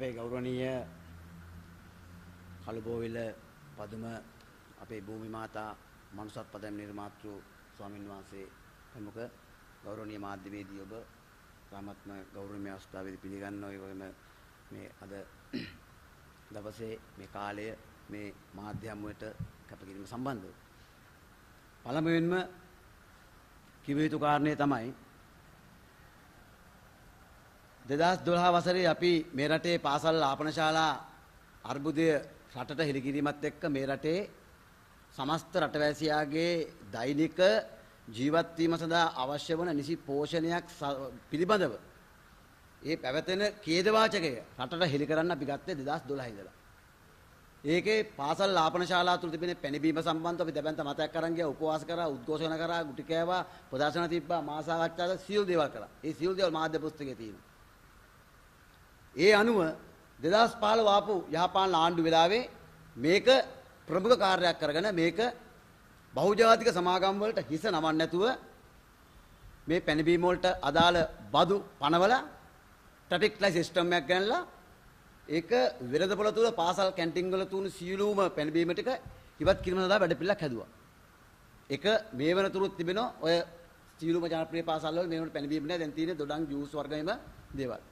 අපේ ගෞරවනීය කළුබෝවිල පදුම අපේ භූමි මාතා මනුසත් පදම් නිර්මාතෘ ස්වාමින් වහන්සේ ප්‍රමුඛ ගෞරවනීය මාධ්‍යවේදී ඔබ රාමත්ම ගෞරවමය අවස්ථාවේදී පිළිගන්න ඔය වගේම මේ අද දවසේ මේ කාලය මේ මාධ්‍ය හමුවට කැපකිරීම සම්බන්ධව. පළමුවෙන්ම කිව යුතු කාරණය තමයි දෙදස් දොළහ වසරේ අපි මේ රටේ පාසල් ආපනශාලා අර්බුදය රටට හෙළිකිරීමත් එක්ක මේ රටේ සමස්ත රටවැසියාගේ දෛනික ජීවත්වීම සඳහා අවශ්‍ය වන නිසි පෝෂණයක් පිළිබඳව ඒ පැවැතෙන කේදවාචකය රටට හෙළි කරන්න අපි ගත්තේ දෙදස් දොළහ ඉඳලා. ඒකේ පාසල් ආපන ශාලා තුළ තිබෙන පැණිබීම සම්බන්ධව අපි දැබැන්ත මතයක් අරන් ගියා උපවාස කරා උද්ඝෝෂණ කරා ගුටි කෑවා ප්‍රදර්ශන තිබ්බා මා සාකච්ඡා සියලු දේවල් කළා. ඒ සියලු දේවල් මාධ්‍ය පුස්තකයේ තියෙනවා. ඒ අනුව 2015 ආපු යහපාලන ආණ්ඩු වෙලාවේ මේක ප්‍රමුඛ කාර්යයක් කරගෙන මේක බහුජාතික සමාගම් වලට හිස නමන්න නැතුව මේ පැණිබීම වලට අදාළ බදු පනවලා ට්‍රැෆික් ලයිට් සිස්ටම් එකක් ගන්නලා ඒක වෙරදපොළ තුල පාසල් කැන්ටින් වල තුණු සියලුම පැණිබීම ටික ඉවත් කිරීම සඳහා වැඩපිළිවෙලක් හැදුවා. ඒක මේ වෙනතුරුත් තිබෙනවා ඔය සියලුම ජනප්‍රිය පාසල් වල මේ වුණ පැණිබීම නෑ දැන් තියෙන්නේ දොඩම් ජූස් වර්ග එහෙම දේවල්.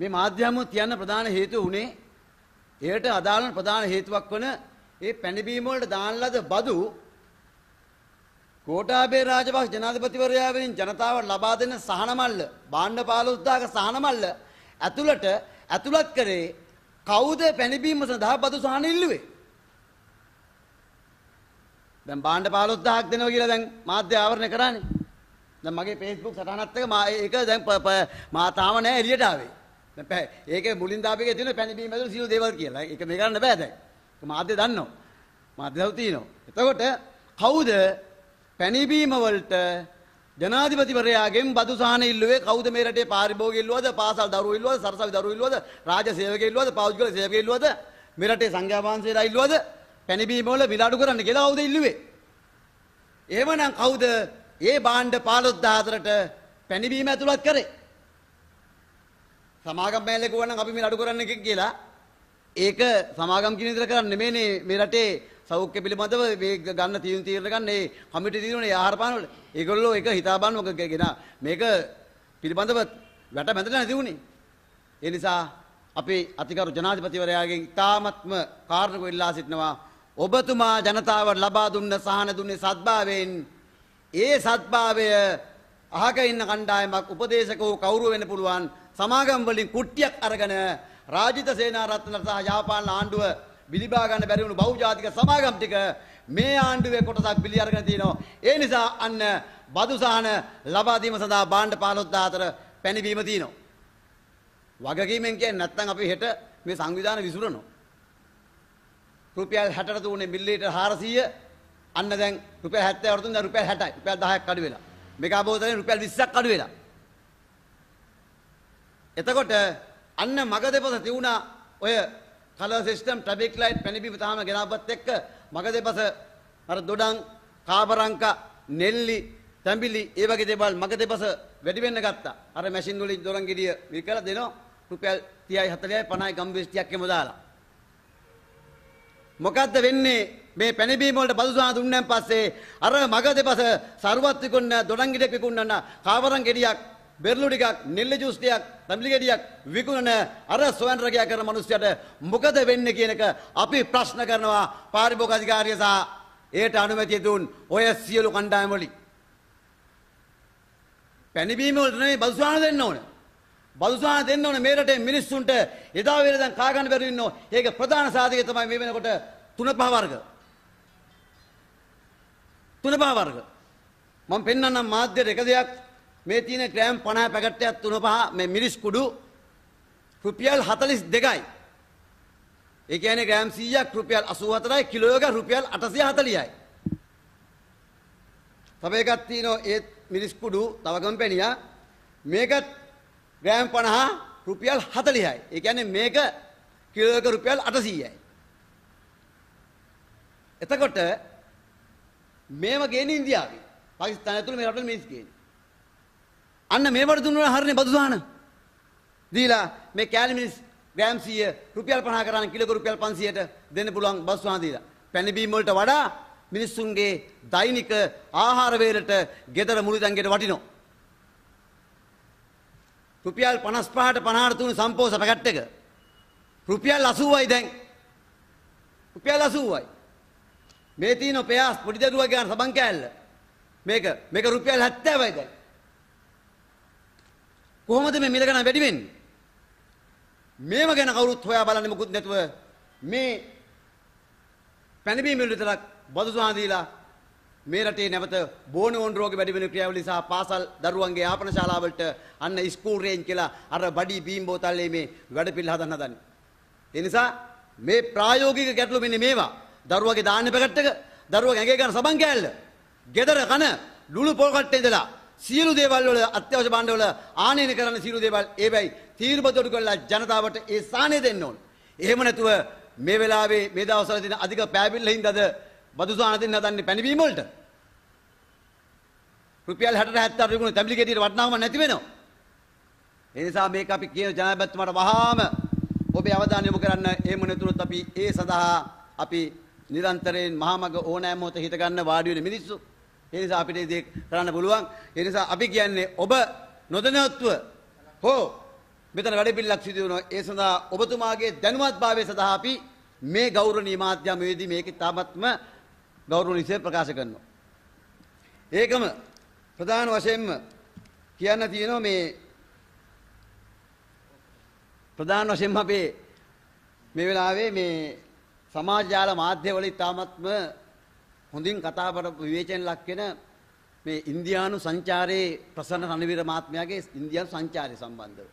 මේ මාධ්‍යම තියන්න ප්‍රධාන හේතුව උනේ එයට අදාළ ප්‍රධාන හේතුවක් වන ඒ පැණිබීම වලට දාන ලද බදු කෝටාබේ රාජපක්ෂ ජනාධිපතිවරයා වෙනින් ජනතාවට ලබා දෙන සහනමල්ල භාණ්ඩ 15000ක සහනමල්ල ඇතුළට ඇතුළත් කරේ කවුද පැණිබීම සඳහා බදු සහන ඉල්ලුවේ? දැන් භාණ්ඩ 15000ක් දෙනවා කියලා දැන් මාධ්‍ය ආවරණය කරානේ. දැන් මගේ Facebook සටහනත් එක මා ඒක දැන් මා තාම නෑ එළියට ආවේ. දැන් ඒකේ මුලින් දාපේකේ තියෙන පැණිබීම ඇතුළේ සියලු දේවල් කියලා. ඒක මේ කරන්න බෑ දැන්. මාධ්‍ය දන්නවා. මාධ්‍ය දව් තියෙනවා. එතකොට කවුද පැණිබීම වලට ජනාධිපතිවරයාගෙන් බදු සහන ඉල්ලුවේ? කවුද මේ රටේ පාරිභෝගික ඉල්ලුවද පාසල් දරුවෝ ඉල්ලුවද සරසවි දරුවෝ ඉල්ලුවද රාජ්‍ය සේවකයෝ ඉල්ලුවද පෞද්ගල සේවකයෝ ඉල්ලුවද? මේ රටේ සංඝයා වහන්සේලා ඉල්ලුවද? පැණිබීම වල විල අඩු කරන්න කියලා කවුද ඉල්ලුවේ? එහෙමනම් කවුද ඒ භාණ්ඩ 15000ට පැණිබීම ඇතුළත් කරේ? සමාගම් බෑලේ ගුවන් නම් අපි මේ අඩු කරන්න කියලා. ඒක සමාගම් කියන විදිහට කරන්නේ නෙමෙයිනේ. මේ රටේ සෞඛ්‍ය පිළිබඳව මේ ගන්න තීරණ තීරණ ගන්න ඒ කමිටු තීරණේ ආහාර පාන වල ඒගොල්ලෝ ඒක හිතා බලනවාගෙන මේක පිළිබඳව වැට බැඳලා නැති උනේ ඒ නිසා අපේ අතිකරු ජනාධිපතිවරයාගෙන් ඉතාමත්ම කාරණක ඉල්ලා සිටිනවා. ඔබතුමා ජනතාවට ලබා දුන්න සහන දුන්නේ සත්භාවයෙන්. ඒ සත්භාවය අහක ඉන්න කණ්ඩායමක් උපදේශකව කවුරු වෙන්න පුළුවන් සමාගම් වලින් කුට්ටියක් අරගෙන රාජිත සේනාරත්න සහ යාපාන ආණ්ඩුව බිලිබා ගන්න බැරි වුණු බහුජාතික සමාගම් ටික මේ ආණ්ඩුවේ කොටසක් බිලි අරගෙන තිනවා. ඒ නිසා අන්න බදු සහන ලබා දීම සඳහා භාණ්ඩ 15000 පැණිවීම තිනවා. වගකීමෙන් කියන්නේ නැත්නම් අපි හෙට මේ සංවිධාන විසුරනවා. රුපියල් 60ට තුනේ මිලිලීටර් 400 අන්න දැන් රුපියල් 70 වරතුන් දැන් රුපියල් 60යි. රුපියල් 10ක් අඩු වෙලා. මෙගා බෝතලෙන් රුපියල් 20ක් අඩු වෙලා. එතකොට අන්න මග දෙපස තියුණා ඔය කලර් සිස්ටම් ට්‍රැෆික් ලයිට් පැණිබිම තාම ගෙනාවත් එක්ක මග දෙපස අර දොඩම් කාබරංක නෙල්ලි තැඹිලි ඒ වගේ දේවල් මග දෙපස වැඩි වෙන්න ගත්තා. අර මැෂින් වලින් දොරන් ගෙඩිය විකලා දෙනවා රුපියල් 30යි 40යි 50යි ගම්බෙස්ටියක් එම දාලා. මොකද්ද වෙන්නේ? මේ පැණිබීම වලට බදු සහන දුන්නන් පස්සේ අර මග දෙපස සරුවත් විකුණන දොඩම් ගෙඩියක් විකුණන කාබරං ගෙඩියක් බෙරළු ටිකක් නෙල්ල ජූස් ටිකක් තම්බිලි ගෙඩියක් විකුණන අර සොයන් රගයා කරන මිනිස්සුන්ට මොකද වෙන්නේ කියන එක අපි ප්‍රශ්න කරනවා පාරිභෝගික අධිකාරිය සහ ඒට අනුමැතිය දුන් ඔය සියලු කණ්ඩායම් වලින්. පැණිබීම වලට නෙවෙයි බදුසාන දෙන්න ඕන. බදුසාන දෙන්න ඕන මේ රටේ මිනිස්සුන්ට එදා වේල දැන් කා ගන්න බැරි ඉන්නෝ. ඒක ප්‍රධාන සාධකය තමයි මේ වෙනකොට තුන පහ වර්ග තුන පහ වර්ග මම පෙන්වන්නම් මාධ්‍යයට එක දෙයක් මේ තියෙන ග්‍රෑම් 50 පැකට්ටයක් තුන පහ මේ මිරිස් කුඩු රුපියල් 42යි. ඒ කියන්නේ ග්‍රෑම් 100ක් රුපියල් 84යි කිලෝ එක රුපියල් 840යි. තව එකක් තියෙනවා ඒ මිරිස් කුඩු තව කම්පැනියා මේකත් ග්‍රෑම් 50 රුපියල් 40යි. ඒ කියන්නේ මේක කිලෝ එක රුපියල් 800යි. එතකොට මේව ගේන්නේ ඉන්දියාවේ. පාකිස්තානය ඇතුළේ මේ රටවල මිනිස් ගේන්නේ. අන්න මේවට දුන්නා හරිනේ බදු දාන. දීලා මේ කෑලි මිනිස් ග්‍රෑම් 100 රුපියල් 50 කරන් කිලෝක රුපියල් 500ට දෙන්න පුළුවන් බස් වාහන දීලා. පැණිබීම් වලට වඩා මිනිස්සුන්ගේ දෛනික ආහාර වේලට gedara මුළුතැන්ගෙට වටිනවා. රුපියල් 55ට 50ට තුන සම්පෝස පැකට් එක. රුපියල් 80යි දැන්. රුපියල් 80යි. මේ තියෙන පෙයාස් පොඩි දරුවා ගන්න සබන් කෑල්ල. මේක මේක රුපියල් 70යි දැන්. කොහොමද මේ මිල ගණන් වැඩි වෙන්නේ? මේව ගැන කවුරුත් හොයා බලන්නේ මොකුත් නැතුව මේ පැණිබීම වල විතරක් බදු සහන් දීලා මේ රටේ නැවත බෝන ඕන් රෝග වැඩි වෙන ක්‍රියාවලිය සහ පාසල් දරුවන්ගේ ආපන ශාලාවලට අන්න ස්කූල් රේන්ජ් කියලා අර බඩි බීම් බෝතල්ලේ මේ වැඩ පිළ හදන්න හදන්නේ. ඒ නිසා මේ ප්‍රායෝගික ගැටලු මෙන්න මේවා. දරුවගේ දාන්න පැකට් එක, දරුවගේ ඇඟේ ගන්න සබන් කෑල්ල, gedara කන, ලුණු පොල් කට්ටේ ඉඳලා සියලු දේවල් වල අත්‍යවශ්‍ය භාණ්ඩ වල ආනයන කරන සියලු දේවල් ඒවයි තීරබදොඩු කරලා ජනතාවට ඒ සාහනය දෙන්න ඕන. එහෙම නැතුව මේ වෙලාවේ මේ දවස්වල තියෙන අධික පෑබිල්ල හින්දාද බදු සාහන දෙන්න හදන්නේ පැණිබීම වලට. රුපියල් 60 70 රුපියල් තැඹිලි ගෙඩියට වටිනාකම නැති වෙනවා. ඒ නිසා මේක අපි කියන ජනාධිපතිතුමාට වහාම ඔබේ අවධානය යොමු කරන්න එහෙම නැතුනොත් අපි ඒ සඳහා අපි නිරන්තරයෙන් මහා මග ඕනෑම මොහොත හිත ගන්න වාඩි වෙන මිනිස්සු. ඒ නිසා අපිට ඒක කරන්න පුළුවන්. ඒ නිසා අපි කියන්නේ ඔබ නොදැනුවත්ව හෝ මෙතන වැඩ පිළිලක් සිදු වෙනවා. ඒ සඳහා ඔබතුමාගේ දැනුවත්භාවය සඳහා අපි මේ ගෞරවනීය මාධ්‍යමයේදී මේක තාමත්ම ගෞරවණීයව ප්‍රකාශ කරනවා. ඒකම ප්‍රධාන වශයෙන්ම කියන්න තියෙනවා මේ ප්‍රධාන වශයෙන්ම අපේ මේ වෙලාවේ මේ සමාජ ජාල මාධ්‍යවල ඉතාමත්ම හොඳින් කතා කරපු විවේචන ලක් වෙන මේ ඉන්දියානු සංචාරයේ ප්‍රසන්න රණවීර මහත්මයාගේ ඉන්දියානු සංචාරය සම්බන්ධව.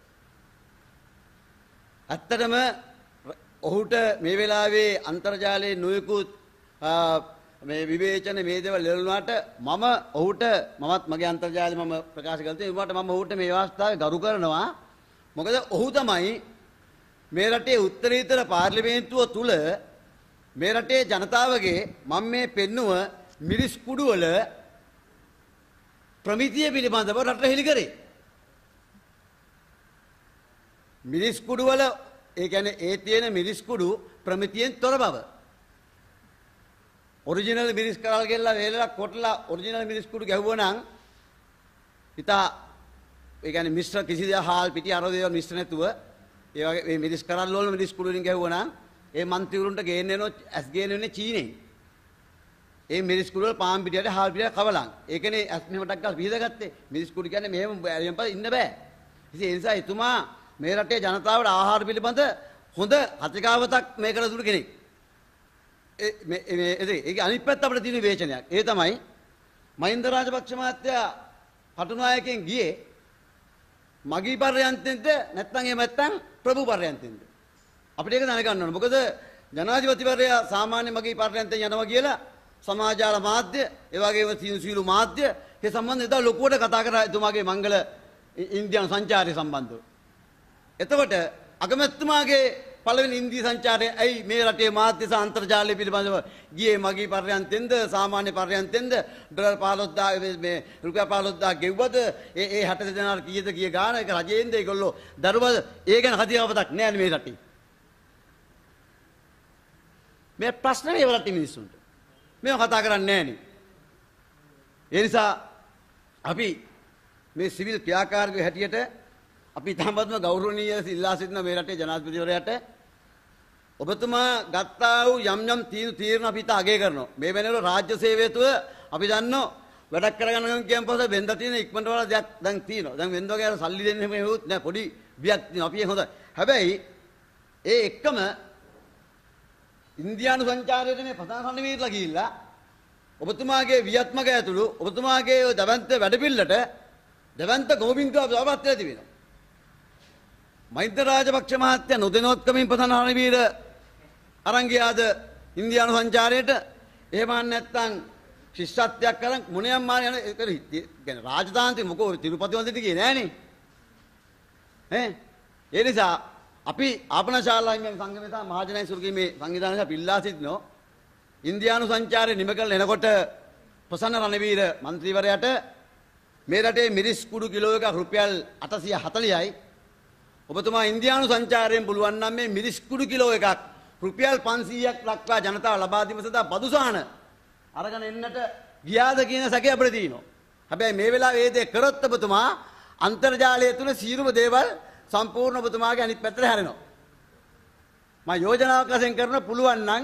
ඇත්තටම ඔහුට මේ වෙලාවේ අන්තර්ජාලයේ නොයෙකුත් මේ විවේචන මේ දේවල් ලැබුණාට මම ඔහුට මමත් මගේ අන්තර්ජාලය මම ප්‍රකාශ කළා ඒ වුණාට මම ඔහුට මේ අවස්ථාවේ ගරු කරනවා මොකද ඔහු තමයි මේ රටේ උත්තරීතර පාර්ලිමේන්තුව තුල මේ රටේ ජනතාවගේ මම මේ පෙන්නුව මිරිස් කුඩු වල ප්‍රමිතිය පිළිබඳව රට හෙළි කරේ. මිරිස් කුඩු වල ඒ කියන්නේ ඒ තියෙන මිරිස් කුඩු ප්‍රමිතියෙන් තොර බව. ඔරිජිනල් මිරිස් කරල් ගෙල්ලා වේලලා කොටලා ඔරිජිනල් මිරිස් කුඩු ගැහුවා නම් ඉතා ඒ කියන්නේ මිශ්‍ර කිසි දෙයක් හාල් පිටි අර දේවල් මිශ්‍ර නැතුව ඒ වගේ මේ මිරිස් කරල් වල මිරිස් කුඩු වලින් ගැහුවා නම් ඒ මන්ත්‍රීවරුන්ට ගේන්න එනොත් ඇස් ගේන්න වෙන්නේ චීනෙන්. ඒ මිරිස් කුඩු වල පාන් පිටියට හාල් පිටියට කවලන්. ඒකනේ ඇස් මෙහෙමටක් ගාලා පිහදගත්තේ. මිරිස් කුඩු කියන්නේ මෙහෙම ඇරියන් පස්සේ ඉන්න බෑ. ඉතින් ඒ නිසා එතුමා මේ රටේ ජනතාවට ආහාර පිළිබඳ හොඳ කතිකාවතක් මේකට දුරු කෙනෙක්. ඒ මේ ඒක අනිත් පැත්ත අපිට තියෙන විවේචනයක්. ඒ තමයි මහින්ද රාජපක්ෂ මහත්තයා පටුනායකෙන් ගියේ මගී පර්යන්තෙන්ද නැත්නම් එහෙම නැත්නම් ප්‍රභු පර්යන්තෙන්ද අපිට ඒක දැනගන්න ඕන. මොකද ජනාධිපතිවරයා සාමාන්‍ය මගී පර්යන්තෙන් යනවා කියලා සමාජාල මාධ්‍ය, ඒ වගේම සීනු මාධ්‍ය ඒ සම්බන්ධ එදා ලොකුවට කතා කරා එතුමාගේ මංගල ඉන්දියානු සංචාරය සම්බන්ධව. එතකොට අගමැතිතුමාගේ පළවෙනි ඉන්දී සංචාරය ඇයි මේ රටේ මාධ්‍ය සහ අන්තර්ජාලය පිළිබඳව ගියේ මගී පර්යන්තෙන්ද සාමාන්‍ය පර්යන්තෙන්ද? ඩොලර් 15000 මේ රුපියල් 15000 ගෙව්වද? ඒ ඒ 60 දෙනාට කීයද? කිය ගාන. ඒක රජයෙන්ද ඒගොල්ලෝ දරුවද? ඒ ගැන හදියාවතක් නෑ මේ රටේ. මේ ප්‍රශ්න මේ රටේ මිනිස්සුන්ට මේව කතා කරන්නේ නෑනේ ඒ නිසා අපි මේ සිවිල් ක්‍රියාකාරකයෝ හැටියට අපි තාමත්ම ගෞරවනීය ඉල්ලා සිටින මේ රටේ ජනාධිපතිවරයාට ඔබතුමා ගත්තා වූ යම් යම් තීරු තීරණ අපි තා අගය කරනවා. මේ වෙනකොට රාජ්‍ය සේවය තුළ අපි දන්නෝ වැඩක් කරගන්න කියන පස්සේ වෙන්ද තියෙන ඉක්මනට වල දෙයක් දැන් තියෙනවා. දැන් වෙන්ද වගේ අර සල්ලි දෙන්න එහෙම හෙව්වොත් නෑ පොඩි බියක් තියෙනවා. අපි හොඳයි. හැබැයි ඒ එක්කම ඉන්දියානු සංචාරයේ මේ ප්‍රධාන සම්නිවීරලා ගිහිල්ලා ඔබතුමාගේ වියත්මක ඇතුළු ඔබතුමාගේ දවන්ත වැඩපිළිවෙලට දවන්ත ගෝවින්දව බවපත් වෙලා තිබෙනවා. මෛත්‍ර රාජපක්ෂ මහත්තයා නොදෙනොත්කමින් ප්‍රධාන රණවීර අරන් ගියාද ඉන්දියානු සංචාරයට? එහෙම නැත්නම් ශිෂ්‍යත්වයක් කරන් මොනියම් මාන යන ඒක කියන්නේ රාජධාන්ති මොකෝ තිරුපති වන්දිට ගියේ නෑනේ. ඈ? ඒ නිසා අපි ආපනශාලාවෙන් සංගමේතා මහජනයි සුර්ගීමේ සංවිධානය පිල්ලා සිටිනෝ ඉන්දියානු සංචාරය නිම කරලා එනකොට ප්‍රසන්න රණවීර මන්ත්‍රීවරයාට මේ රටේ මිරිස් කුඩු කිලෝ එකක් රුපියල් 840යි ඔබතුමා ඉන්දියානු සංචාරයෙන් පුළුවන් නම් මේ මිරිස් කුඩු කිලෝ එකක් රුපියල් 500ක් ලක්වා ජනතාව ලබා දීම සඳහා බදුසහන අරගෙන එන්නට ගියාද කියන සැකය අපිට තියෙනවා. හැබැයි මේ වෙලාවේ ඒ දේ කරොත් ඔබතුමා අන්තර්ජාලය තුල සියලුම දේවල් සම්පූර්ණ ඔබතුමාගේ අනිත් පැත්තට හැරෙනවා. මම යෝජනාවක් වශයෙන් කරන පුළුවන් නම්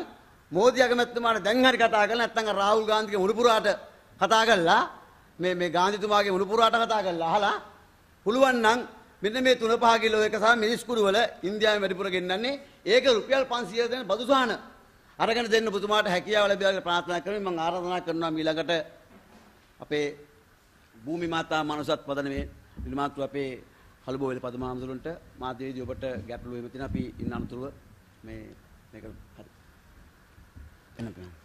මෝදි අගමැතිතුමාට දැන් හරි කතා කරලා නැත්නම් රාහුල් ගාන්ධිගේ මුණුපුරාට කතා කරලා මේ මේ ගාන්ධිතුමාගේ මුණුපුරාට කතා කරලා අහලා පුළුවන් නම් මෙන්න මේ 3 5 කිලෝ එක සහ මිනිස් කුඩු වල ඉන්දියාවේ වැඩිපුර ගෙන්නන්නේ ඒක රුපියල් 500 දෙන බදු සහන අරගෙන දෙන්න පුතුමාට හැකියාව ලැබෙවා කියලා ප්‍රාර්ථනා කරමින් මම ආරාධනා කරනවා ඊළඟට අපේ භූමි මාතා මනසත් පදනමේ නිර්මාතෘ අපේ හලුබෝ වෙල පදමාමතුරුන්ට මාධ්‍යවේදී ඔබට ගැටලු එහෙම තියෙනවා. අපි ඉන්න අනතුරුව මේ මේක හරි. එන්න